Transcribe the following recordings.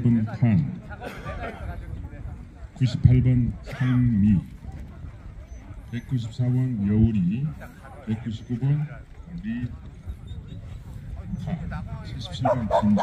88번 칸 98번 상미 194번 여울이 199번 리카 77번 진주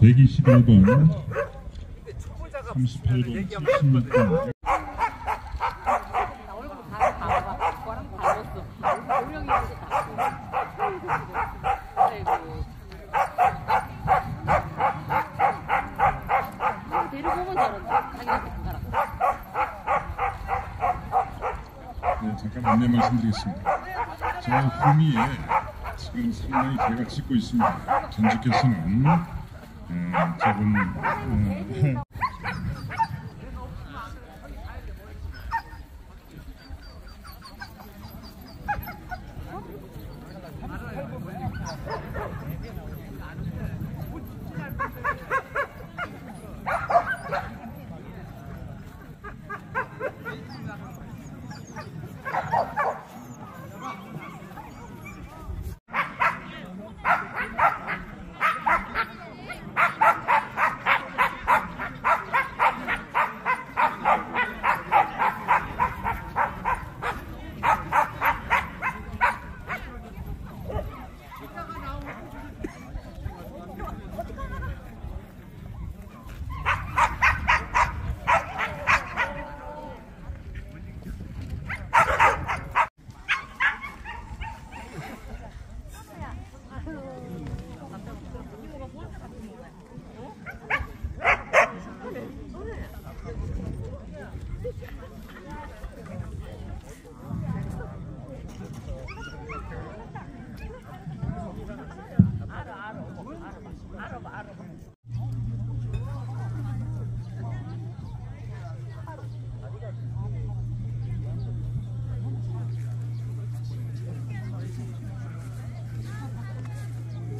121번 38번 36번 네, 잠깐 안내 말씀드리겠습니다. 저 후미에 지금 상당히 제가 짖고 있습니다. 전직해서는 에, 조금 에,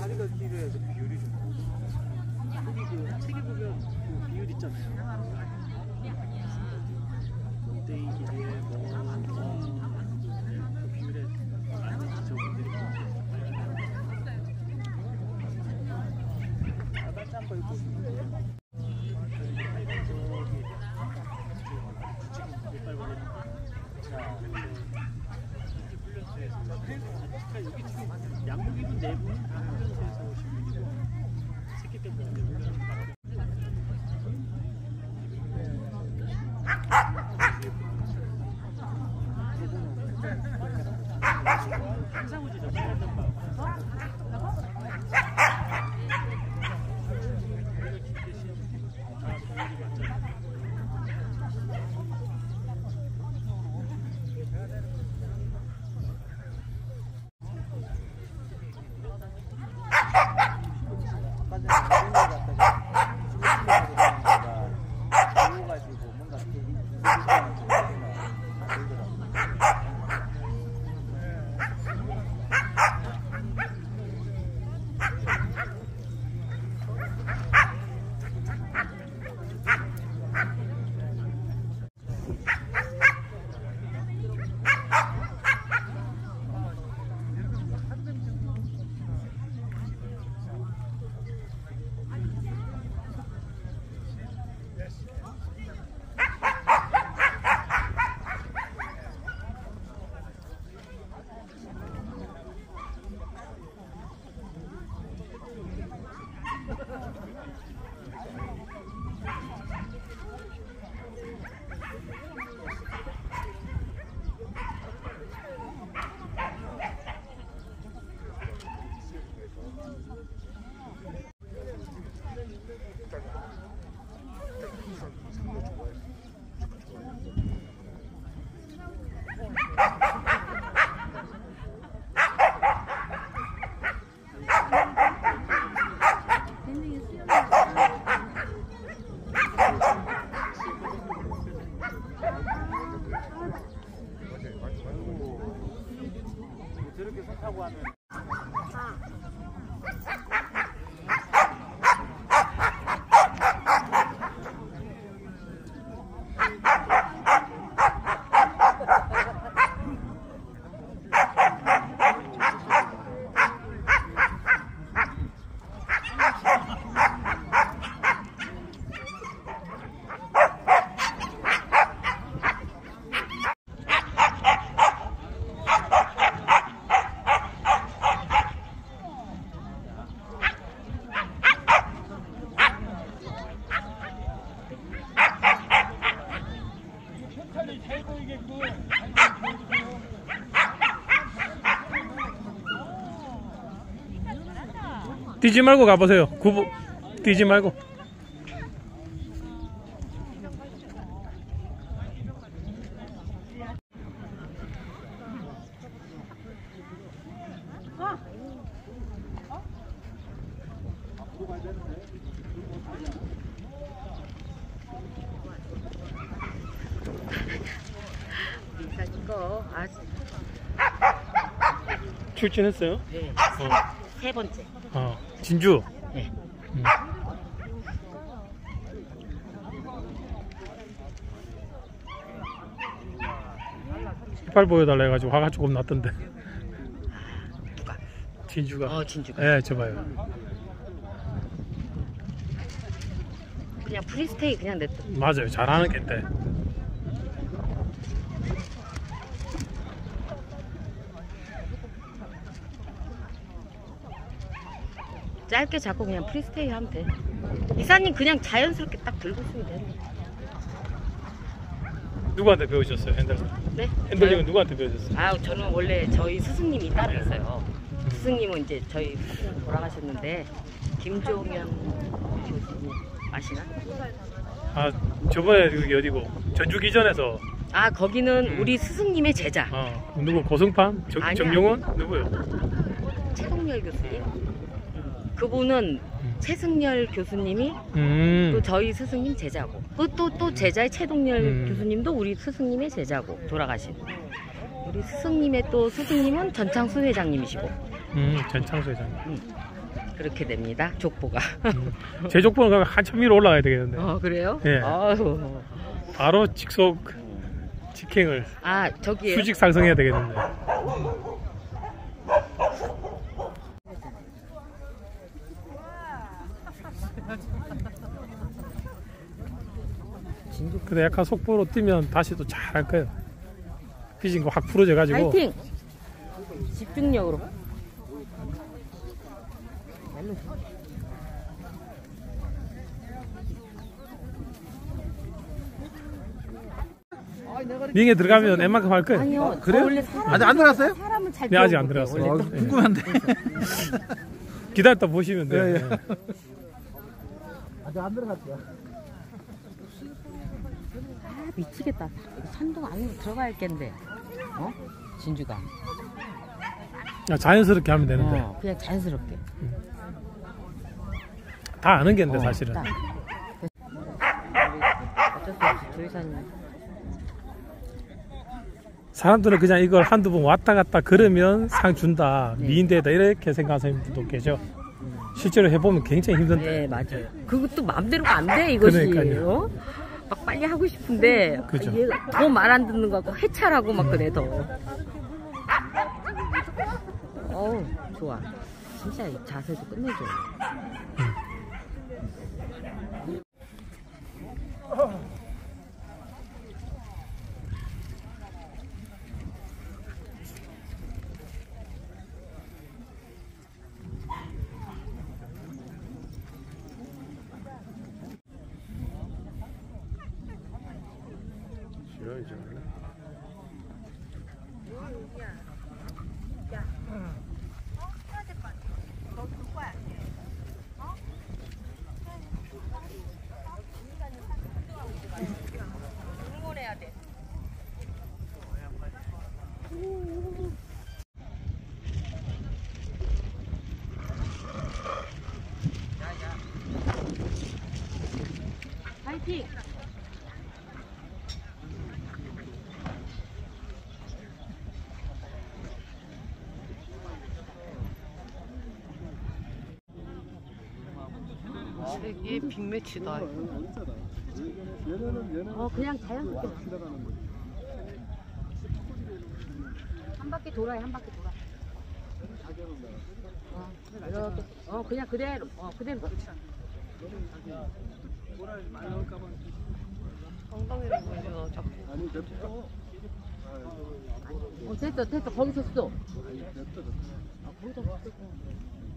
다리가 길어야 그 비율이 좀 여기 그 책에 보면 그 비율 있잖아요 0대2 길이에 뭐그 비율에 많이 저분들이 나같이 한번 입고 싶은데 저기 지금 못 밟아버리는 자 그러니까 여기 지금 양복 입은 네 분은 다 훈련소에서 오신 분이고 새끼 때문에 훈련을 받아요. 저 뛰지 말고 가보세요. 구부 뛰지 말고. 아, 출진했어요? 네. 어. 세 번째. 어. 진주. 네. 음. 이빨 보여달라 해가지고 화가 조금 났던데. 누가? 진주가. 어, 진주가. 예, 저 봐요. 그냥 프리스테이 그냥 냈다. 맞아요. 잘하는 겠대. 짧게 잡고 그냥 free stay 하면 돼. 이사님 그냥 자연스럽게 딱 들고 있으면 돼. 누구한테 배우셨어요? 핸들링. 네? 핸들링은 저요? 누구한테 배우셨어요? 아, 저는 원래 저희 스승님이 따로 있어요. 스승님은 이제 저희 스승님 돌아가셨는데 김종현 교수님 아시나? 아, 저번에 여기 어디고? 전주 기전에서 아, 거기는 음. 우리 스승님의 제자 어, 누구 고승판? 정. 정용원? 누구요? 최동열 교수님. 그분은 최승열 교수님이 음. 또 저희 스승님 제자고 또또 또 제자의 최동열 음. 교수님도 우리 스승님의 제자고 돌아가신 우리 스승님의 또 스승님은 전창수 회장님이시고 음, 전창수 회장님. 그렇게 됩니다 족보가 음. 제 족보는 그럼 한참 위로 올라가야 되겠는데. 어 그래요? 예. 아유. 바로 직속 직행을 아 저기에요? 수직 상승해야 되겠는데. 근데 약간 속보로 뛰면 다시 또 잘할 거예요. 삐진 거 확 풀어져 가지고. 파이팅! 집중력으로 링에 들어가면 웬만큼 할 거예요. 아니요 그래요? 원래 사람, 아직 안 들어갔어요? 사람은 잘 네, 아직 안. 들어갔어요. 원래 어, 궁금한데. 기다렸다 보시면 돼요. 예, 예. 예. 아직 안 들어갔어요. 아, 미치겠다 산동 안으로 들어가야 겠는데 어? 진주가 야, 자연스럽게 하면 되는데. 어, 그냥 자연스럽게 다 아는 게인데 어, 사실은. 딱. 어쩔 수 없이 조이사님 사람들은 그냥 이걸 한두 번 왔다 갔다 걸으면 상 준다. 네. 미인대다 이렇게 생각하시는 분도 계셔. 실제로 해보면 굉장히 힘든데. 네 맞아요 그것도 마음대로가 안 돼 이것이 그러니까요. 어? 막 빨리 하고 싶은데 그죠. 얘가 더말안 듣는 거 같고 해찰하고 막 그래 더. 어우 좋아. 진짜 이 자세도 끝내줘. 파 이팅 세계 빅매치다. 어 그냥 자연스럽게 한 바퀴 돌아요 한 바퀴 돌아 어, 이렇게 어 그냥 그대로 어 그대로 엉덩이를 보여줘. 자꾸. 어 됐어 됐어 거기서 쏘 아, 거기서 쏘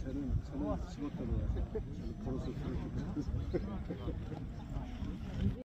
そのあと絞ったのは殺すために。